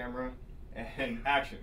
camera, and action.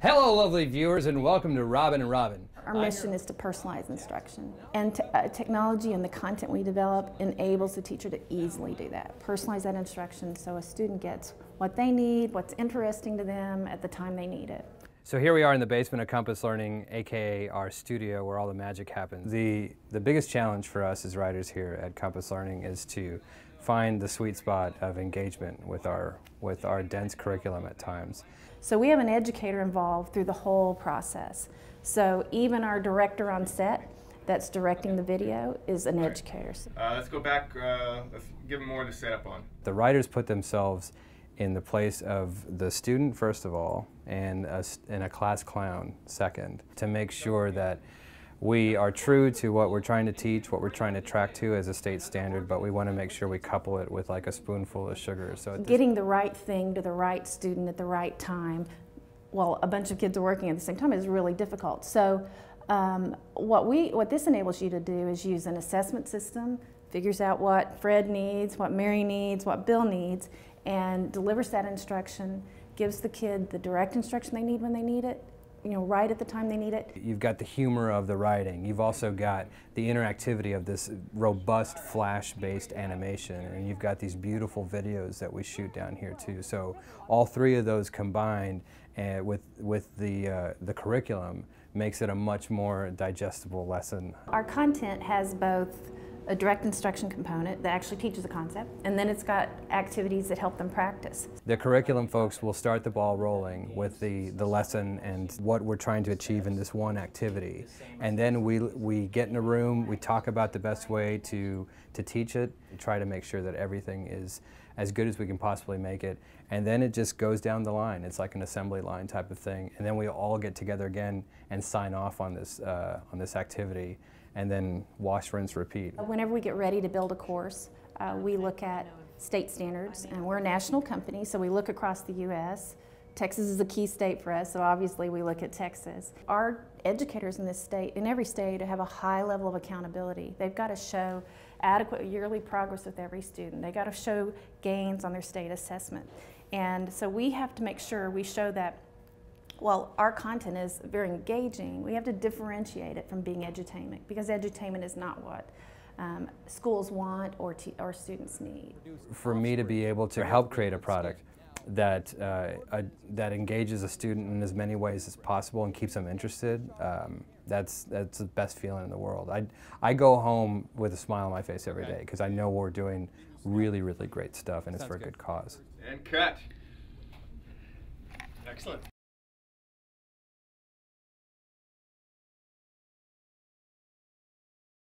Hello, lovely viewers, and welcome to Robin and Robin. Our mission is to personalize instruction. And t- uh, technology and the content we develop enables the teacher to easily do that. Personalize that instruction so a student gets what they need, what's interesting to them at the time they need it. So here we are in the basement of Compass Learning, aka our studio where all the magic happens. The, the biggest challenge for us as writers here at Compass Learning is to find the sweet spot of engagement with our, with our dense curriculum at times. So we have an educator involved through the whole process. So even our director on set that's directing the video is an educator. Uh, let's go back. Uh, let's give them more to set up on. The writers put themselves in the place of the student, first of all, and a, and a class clown, second, to make sure that we are true to what we're trying to teach, what we're trying to track to as a state standard, but we want to make sure we couple it with like a spoonful of sugar. So getting the right thing to the right student at the right time, while a bunch of kids are working at the same time, is really difficult. So um, what we what this enables you to do is use an assessment system, figures out what Fred needs, what Mary needs, what Bill needs, and delivers that instruction, gives the kid the direct instruction they need when they need it, you know, right at the time they need it. You've got the humor of the writing. You've also got the interactivity of this robust flash-based animation, and you've got these beautiful videos that we shoot down here too. So all three of those combined uh, with with the uh, the curriculum makes it a much more digestible lesson. Our content has both a direct instruction component that actually teaches a concept, and then it's got activities that help them practice. The curriculum folks will start the ball rolling with the, the lesson and what we're trying to achieve in this one activity. And then we, we get in a room, we talk about the best way to, to teach it, try to make sure that everything is as good as we can possibly make it. And then it just goes down the line. It's like an assembly line type of thing. And then we all get together again and sign off on this, uh, on this activity and then wash, rinse, repeat. Whenever we get ready to build a course, uh, we look at state standards, and we're a national company, so we look across the U.S. Texas is a key state for us, so obviously we look at Texas. Our educators in this state, in every state, have a high level of accountability. They've got to show adequate yearly progress with every student. They've got to show gains on their state assessment. And so we have to make sure we show that while our content is very engaging, we have to differentiate it from being edutainment because edutainment is not what um, schools want or, or students need. For me to be able to help create a product that, uh, a, that engages a student in as many ways as possible and keeps them interested, um, that's, that's the best feeling in the world. I, I go home with a smile on my face every day because I know we're doing really, really great stuff and it's for a good cause. And cut. Excellent.